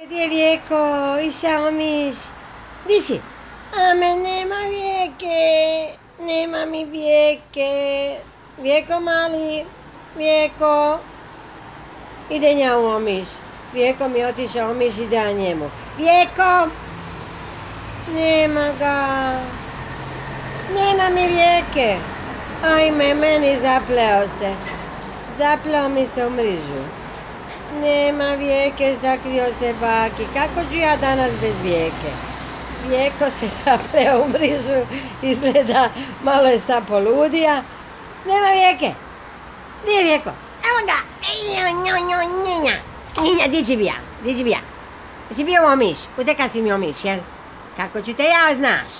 Je Vijeko, išao miš? Di si? A me nema Vijeke, nema mi Vijeke. Vijeko mali, Vijeko. Ide nja u omiš. Vijeko mi otišao omiš, ide ja njemu. Vijeko! Nema ga. Nema mi Vijeke. Ajme, meni zapleo se. Zapleo mi se u mrižu. Nema vijeke, zakrio se baki. Kako ću ja danas bez vijeke? Vijeko se zapleo u mrižu, izgleda malo je sad poludija. Nema vijeke. Gdje je vijeko? Evo ga. Njenja. Njenja, di si bija? Di si bija? Jesi bio omiš? Uteka si mi omiš, jel? Kako ću te ja znaš?